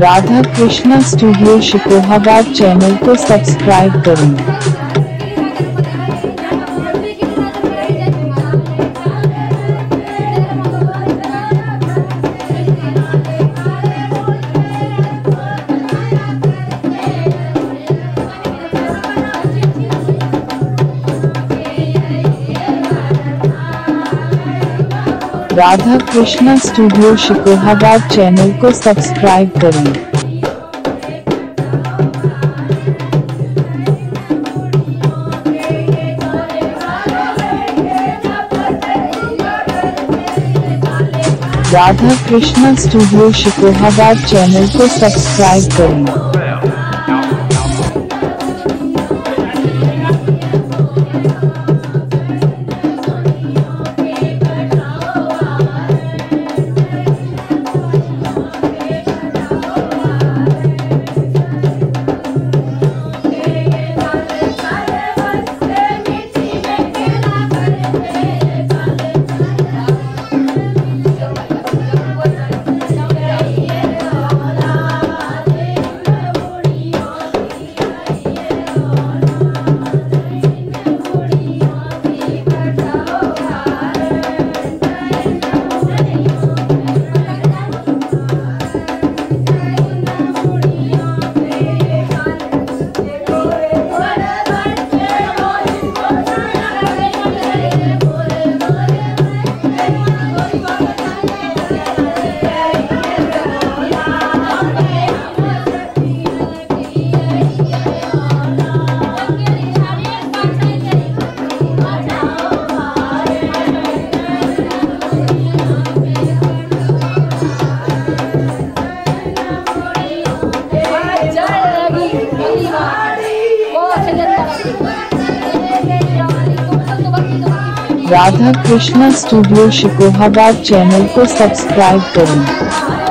Radha Krishna studio Shikohabad channel को subscribe करें। Radha Krishna studio Shikohabad channel को सब्सक्राइब करें। राधा कृष्णा स्टूडियो शिकोहाबाद चैनल को सब्सक्राइब करें। राधा कृष्णा स्टूडियो शिकोहाबाद चैनल को सब्सक्राइब करें।